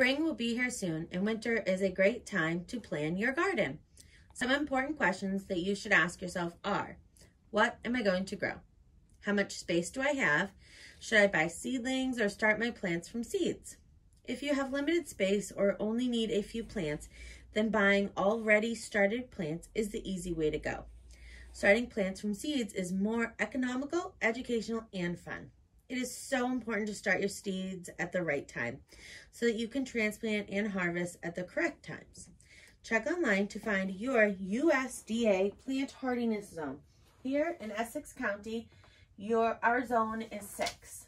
Spring will be here soon and winter is a great time to plan your garden. Some important questions that you should ask yourself are, what am I going to grow? How much space do I have? Should I buy seedlings or start my plants from seeds? If you have limited space or only need a few plants, then buying already started plants is the easy way to go. Starting plants from seeds is more economical, educational, and fun. It is so important to start your seeds at the right time so that you can transplant and harvest at the correct times. Check online to find your USDA plant hardiness zone. Here in Essex County, your our zone is 6.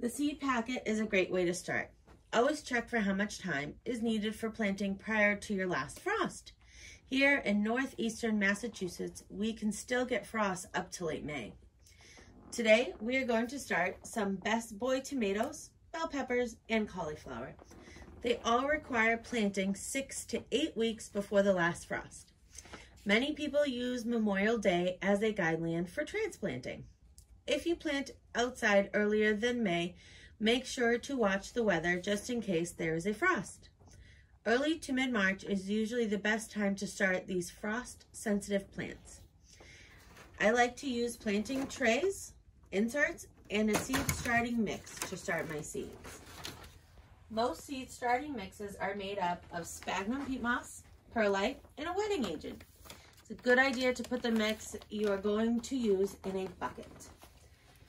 The seed packet is a great way to start. Always check for how much time is needed for planting prior to your last frost. Here in northeastern Massachusetts, we can still get frost up to late May. Today, we are going to start some best boy tomatoes, bell peppers, and cauliflower. They all require planting six to eight weeks before the last frost. Many people use Memorial Day as a guideline for transplanting. If you plant outside earlier than May, make sure to watch the weather just in case there is a frost. Early to mid-March is usually the best time to start these frost-sensitive plants. I like to use planting trays, inserts, and a seed starting mix to start my seeds. Most seed starting mixes are made up of sphagnum peat moss, perlite, and a wetting agent. It's a good idea to put the mix you are going to use in a bucket.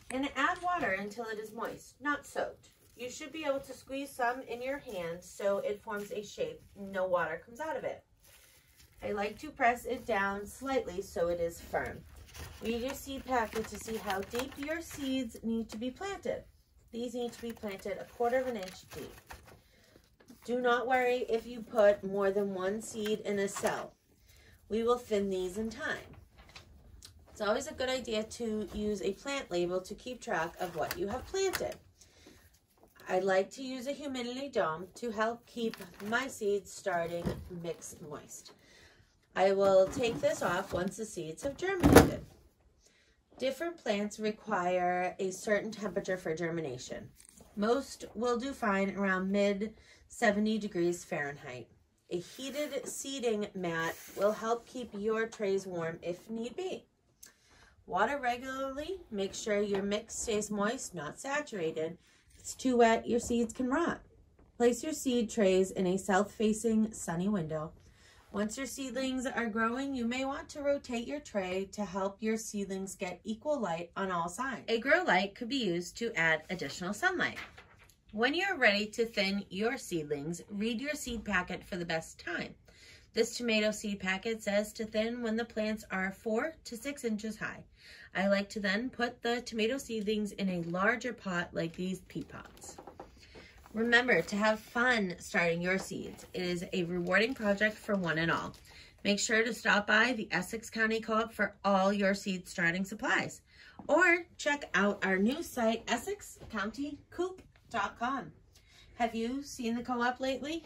And add water until it is moist, not soaked. You should be able to squeeze some in your hand so it forms a shape. No water comes out of it. I like to press it down slightly so it is firm. Read your seed packet to see how deep your seeds need to be planted. These need to be planted a quarter of an inch deep. Do not worry if you put more than one seed in a cell. We will thin these in time. It's always a good idea to use a plant label to keep track of what you have planted. I like to use a humidity dome to help keep my seeds starting mixed moist. I will take this off once the seeds have germinated. Different plants require a certain temperature for germination. Most will do fine around mid 70 degrees Fahrenheit. A heated seeding mat will help keep your trays warm if need be. Water regularly. Make sure your mix stays moist, not saturated, it's too wet, your seeds can rot. Place your seed trays in a south-facing sunny window. Once your seedlings are growing, you may want to rotate your tray to help your seedlings get equal light on all sides. A grow light could be used to add additional sunlight. When you're ready to thin your seedlings, read your seed packet for the best time. This tomato seed packet says to thin when the plants are four to six inches high. I like to then put the tomato seedlings in a larger pot like these peat pots. Remember to have fun starting your seeds. It is a rewarding project for one and all. Make sure to stop by the Essex County Co-op for all your seed starting supplies. Or check out our new site, EssexCountyCoop.com. Have you seen the co-op lately?